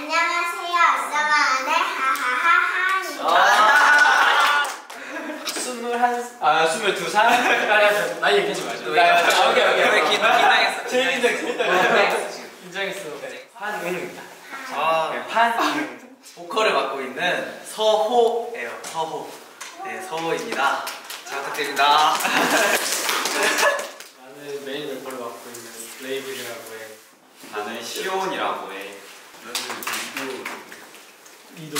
안녕하세요. 서마의 하하하하입니다. 스물한, 아 스물두 살? 나이 얘기하지 마죠. 아, 오케이, 오케이, 오케이. 긴장했어. 제일 긴장, 제일 긴장. 긴장했어. 한웅입니다. 아, 네, 판웅. 보컬을 맡고 있는 서호예요. 서호. 네, 서호입니다. 잘 부탁드립니다. 나는 메인 멤버를 맡고 있는 레이블이라고 해. 나는 시온이라고 해. 리도.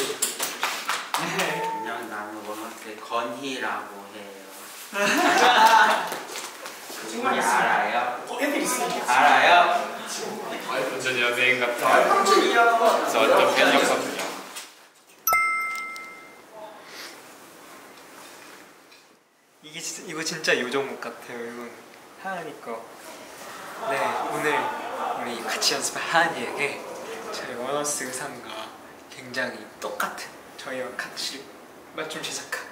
안녕, 나는 원어스의 건희라고 해요. 우리 있어요. 알아요? 애들 있으니까. 알아요? 완전 연예인 같아. 저 어떤 팬이었거든요. 이게 진짜 이거 진짜 요정목 같아요. 이건 하은이 거. 네 오늘 우리 같이 연습한 하은이에게 저희 원어스 의상과 굉장히 똑같은 저희와 같이 맞춤 제작한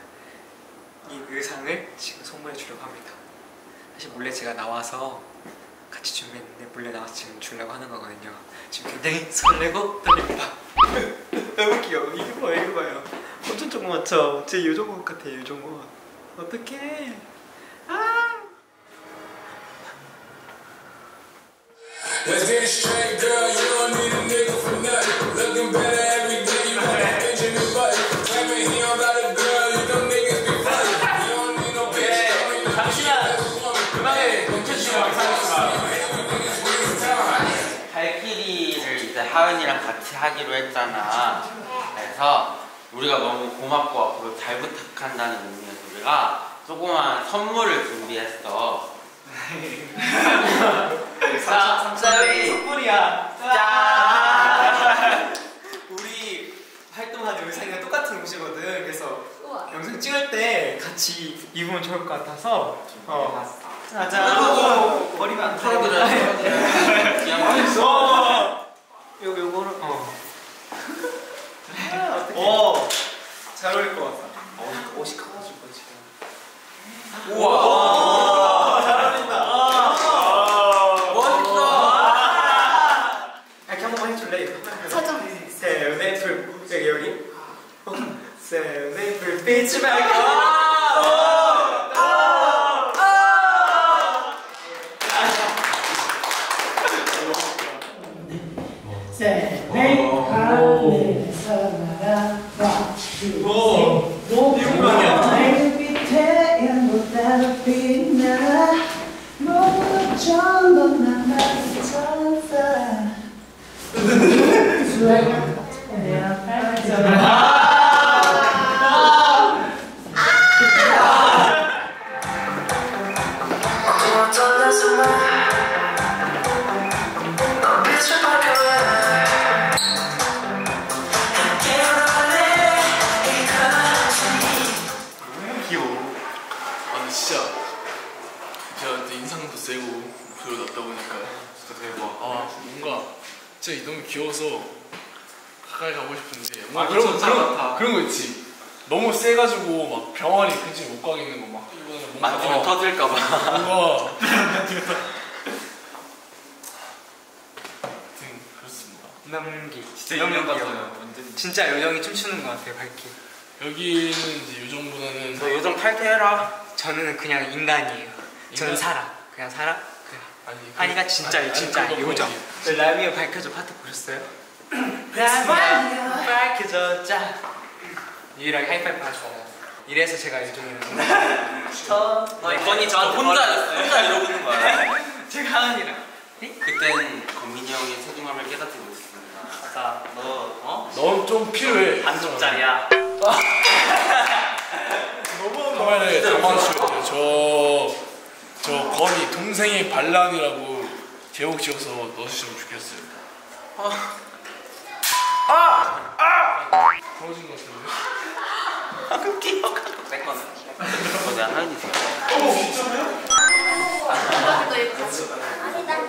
이 의상을 지금 선물해 주려고 합니다. 사실 몰래 제가 나와서 같이 준비했는데 몰래 나와서 지금 주려고 하는 거거든요. 지금 굉장히 설레고 떨립니다. 너무 귀여워. 이거 봐요, 이거 봐요. 엄청 조그맣죠? 제 요정옷 같아요, 요정옷. 어떡해. 아! Let's get it straight, girl. You don't need 발키리를 이제 하은이랑 같이 하기로 했잖아. 그래서 우리가 너무 고맙고 앞으로 잘 부탁한다는 의미에서 우리가 조그만 선물을 준비했어. 자, 자 여기 선물이야. 짠! 우리 활동하는 의상이랑 똑같은 옷이거든. 그래서 우와. 영상 찍을 때 같이 입으면 좋을 것 같아서 어. 아, 짜잔! 버리면 안 돼. 털어드려야 그냥 어! 요, 요거를 어. 어! 잘 어울릴 것 같아. 어, 옷이 커가지고 지금. 우와! 잘 어울린다. 멋있어! 이렇게 한 번만 해줄래? 이거? 서정. 세븐의 불 여기 여기 세븐의 불빛이 밝아 내 하늘에서 날아와 내 빛에 연못따 진짜 너무 귀여워서 가까이 가고 싶은데 아, 그런 거 그런. 그런 거 있지. 너무 세가지고 막 병아리 근처에 못 가겠는 거막 이거는 뭔가 만지면 어, 터질까봐. 뭔가 하여튼 그렇습니다. 남기 진짜 귀여워요. 같아요. 완전. 진짜 요정이 춤추는 것 같아요 밝기 여기는 이제 요정보다는 너 요정 탈퇴해라. 저는 그냥 인간이에요 저는 인간? 살아 그냥 살아 아니 그- 아니가 진짜 아니, 아니, 진짜 그거 요정? 그 라미오 밝혀줘 파트 보셨어요? 라미오 밝혀줘 짜 유일하게 하이파이브 하셨어요 이래서 제가 요즘에 어, 건이 저한테 혼자 뭘- 혼자 이러고 있는 거야. 제가 하은이랑 그땐 건민이 형이 소중함을 깨닫지 못했습니다. 맞아. 너 어? 넌 좀 필요해. 반쪽짜리야. 카메라에 담아주셔야 돼요. 저, 저 건이 동생의 반란이라고 제목 지어서 넣어주시면 좋겠어요. 떨어진 것 같은데. 내 거는. 그거 내가 하은이 생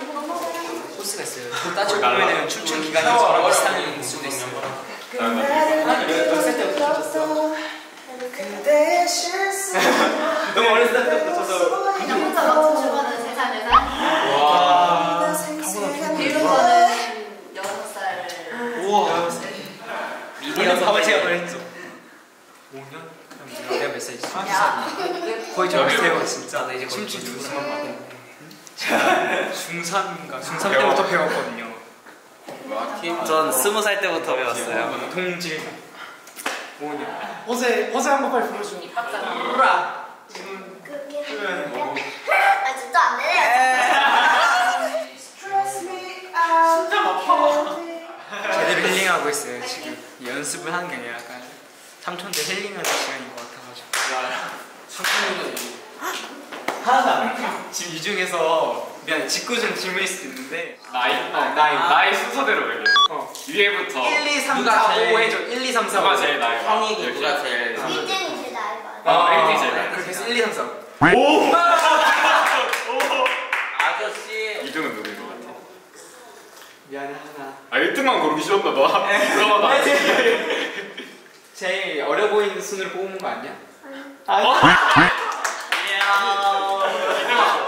이거 먹어야 코스가 있어요. 따지고 보면은 춤춘 기간이 저랑 비슷한 수도 있어요. 몇살 때부터 쳤어? 그대의 실수. 너무 어렸을 때부터 쳐서 그냥 혼자 세살 와. 비운 거는 여섯 살. 우와. 미디어 봐봐 제가 그랬죠 5년? 내가 몇 살이지? 야. 거의 저 비슷해요 진짜. 나 이제 춤추 중삼만 받은 중3인가? 중3 때부터 배웠거든요. 전 스무 살 때부터 배웠어요. 동질 5년 어제 어제 한 번 빨리 불러줘 우라. 그게 아 진짜 안 되네 me out 제대로 힐링하고 있어요 지금. 연습을 하는 게 아니라 약간 삼촌들 힐링하는 시간인 것 같아가지고. 하나 지금 이 중에서 미안 직구준 질문일 수도 있는데. 나이 어, 나이 나이 순서대로 매겨. 어. 위에부터 1, 2, 3, 누가 4, 5 제일- 해줘. 1, 2, 3, 4, 5 누가 제일 나이 이렇게. 누가 제일 1등이 제일 나이 어, 1등이 제일 나이 그렇게 해서 1, 2, 3, 4 아저씨. 2등은 누구인 것 같아? 미안해 하나. 아 1등만 고르기 싫었나 봐. 그러면 제일 어려 보이는 순으로 뽑은 거 아니야?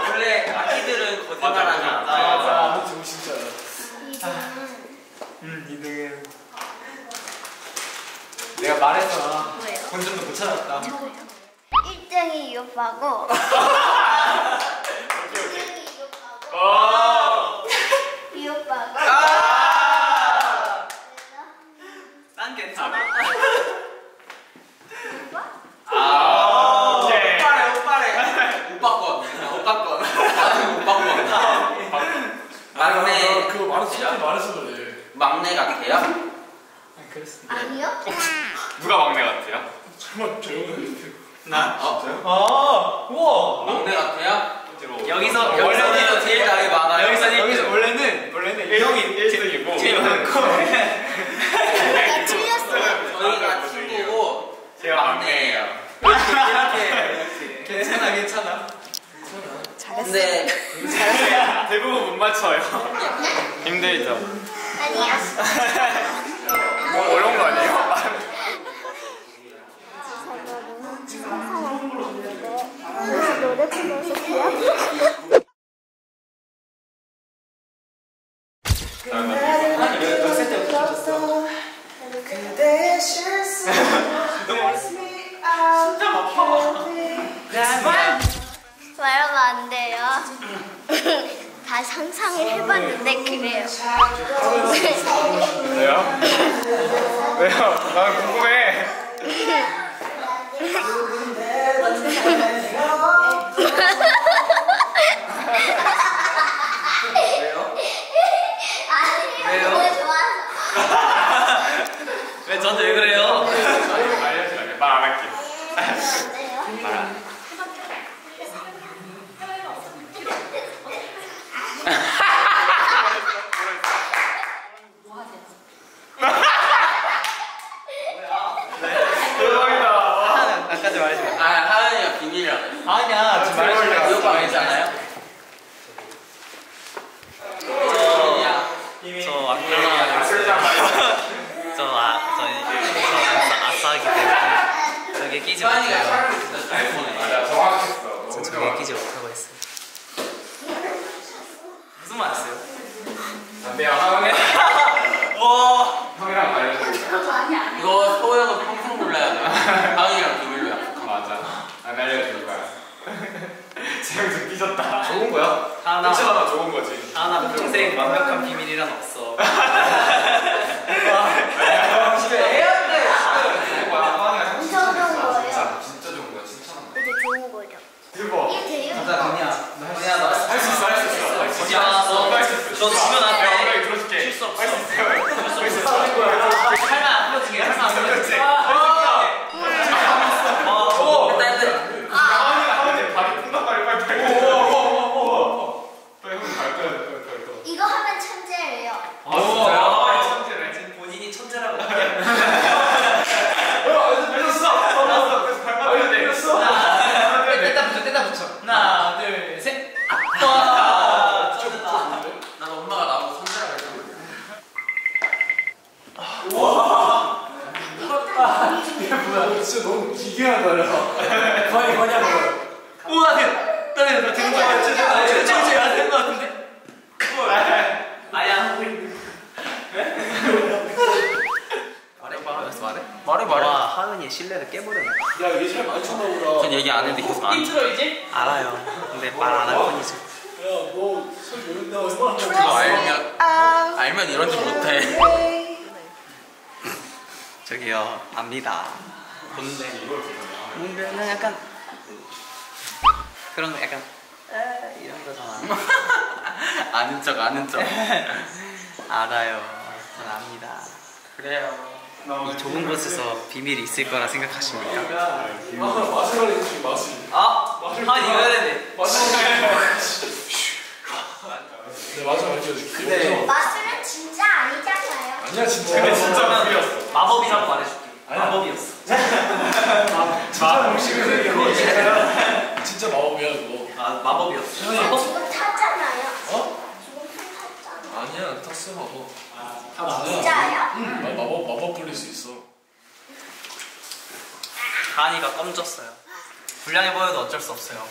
원래 아기들은 거짓말하지 않아 아, 저거 진짜야. 2등은 응 2등은 내가 말했잖아. 뭐예요? 본전도 못 찾았다. 1등이 이 오빠고 2등이 이 오빠고. 어. 이 오빠고. 난 괜찮아. 아 오케이. 오빠래 오빠래. 오빠 거 그냥 오빠 거 나는 오빠 거 막내. 그거 말해서 솔직히 말해서 그래. 막내 같아요? 아 아니요? 누가 막내 같아요? 정말 조용해. 나? 어? 아 우와 막내 같아요? 여기서 원래는 제일 나이 많아요 여기서 여기서 원래는 원래는 이 형이 1등이고 제일 많고 나 틀렸어 저희가 친구고 제가 막내예요. 이렇게 괜찮아 괜찮아 근데 대부분 못 맞춰요. 힘들죠. 아니야 그대의 실수 me out 말하면 안 돼요 다 상상을 해봤는데 그래요 왜요? 왜요? 나 궁금해. 아니 왜요? 너무 좋아서 왜 저한테 왜 그래요? 알려주면 말안 할게. 안 돼요? 대박이다. 나까지 말해줘 아 하은이가 비밀이라고 했어 아니야 지금 말해줄래 이 오빠 알잖아요? 비밀이야 이미 저 아까 저 아, 저 아싸, 아싸하기 때문에 저게 끼지 못해요. 맞아, 정확했어. 저 저게 끼지 못하고 했어요. 무슨 말 했어요? 안 돼요. 하은이. 와. 형이랑 알려줄까? 이거 소영은 평생 몰라야 돼 하은이랑 비밀로 약속한 맞아. 안 알려줄 거야. 좀 삐졌다. 좋은 거야? 하나 괜찮아, 좋은 거지. 하나 평생 완벽한 비밀이란 없어. 진짜 강이야 그냥 너할수 있어, 할 수 있어. 할수. 야, 너- 할수 있어. 너 지면 안 돼. 내가 엉덩이 들어줄게. 쉴수 없어. 할수 있어. 할수 있어. 하는 거야. 할만 안 풀어지게 할만 안 그렇지. 풀어지게. 오! 일단 일단 하은이, 하은이 발이 끝나 빨리 빨리 빨리. 오, 오, 오, 오, 오. 빨리 형님 발 빼야 돼, 빨리 빨리. 버려. 거의 거냐 먹어요. 우와 나나 들은 거 같아 저 저저 안 되는 거 같은데 아야 말해 말해. 신뢰를 깨버렸네 야얘 잘 많이 쳤나 보다. 전 얘기 안 했는데 계속 안. 인트로 이제? 알아요 근데 말 안 할 뿐이지 야 너술 모른다 얼마나 그거 알면 알면 이런 짓 못해. 저기요 압니다 뭔데? 뭔데는 약간 그런 거 약간 에 이런 거잖아 아는 척 아는 척. 알아요 전 압니다 그래요. 이 좁은 곳에서 비밀이 있을 거라 생각하십니까? 마술 하는 중 마술. 아! 하은이 이거 해야 되는데 네 마술 알려줄게. 마술은 진짜 아니잖아요. 아니야 진짜. 근데 진짜 마술이었어. 마법이라고 말해줄게 마법이었어 진짜 음식을 얘기해. 진짜 마법이야 그거. 아 마법이었어 지금 탔잖아요. 어? 아니야 탔어 마법. 진짜요? 응. 마- 마법 마법 부릴 수 있어. 하은이가 껌졌어요 불량해 보여도 어쩔 수 없어요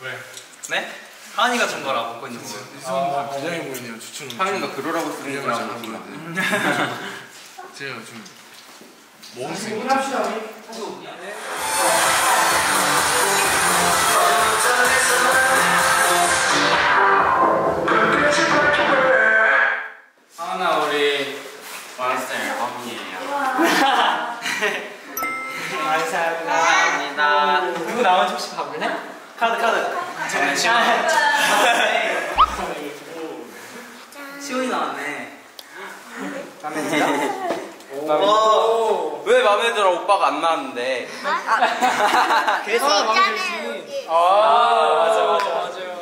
왜? 네? 하은이가 준 거라 먹고 있는 거예요 이상한 분량해 보이네요 추천. 하은이가 그러라고 쓰는 거랑 느낌인데. 보이는데. 제가 좀 먹을 수 있는. 감사합니다. 누구 나머지 혹시 봐볼래? 카드 카드. 저는 시원 시원이 나왔네. 어, 왜 마음에 들어? 오빠가 안 나왔는데? 그래서 있잖아요 여기. 아 맞아 맞아 맞아요.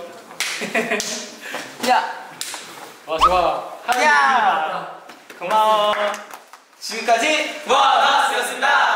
야! 아 좋아. 야! 고마워. 지금까지 와나스였습니다